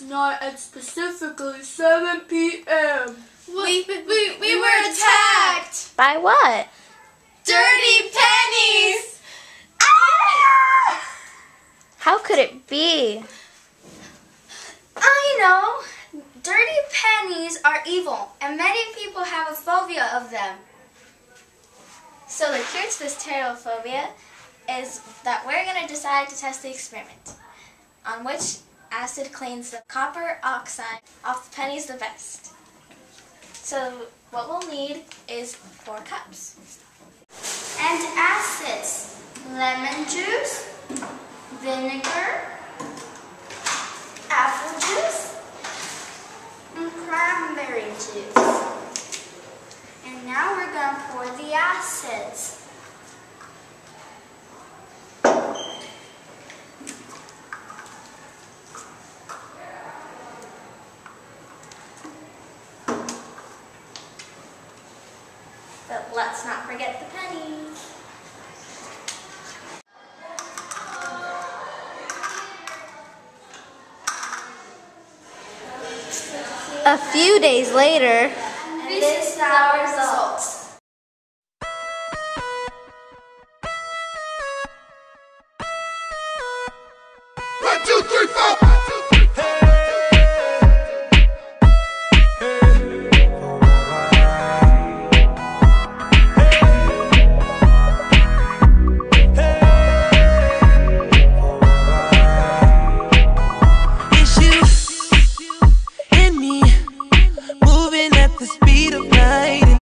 last night at specifically 7 p.m. We, we, we were attacked! By what? Dirty pennies! Ah! How could it be? I know. Dirty pennies are evil, and many people have a phobia of them. So the cure to this terrible phobia is that we're going to decide to test the experiment on which acid cleans the copper oxide off the pennies the best. So what we'll need is four cups. And acids. Lemon juice, vinegar, apple juice, and cranberry juice. And now we're going to pour the acids. But let's not forget the pennies. A few days later, this is our result.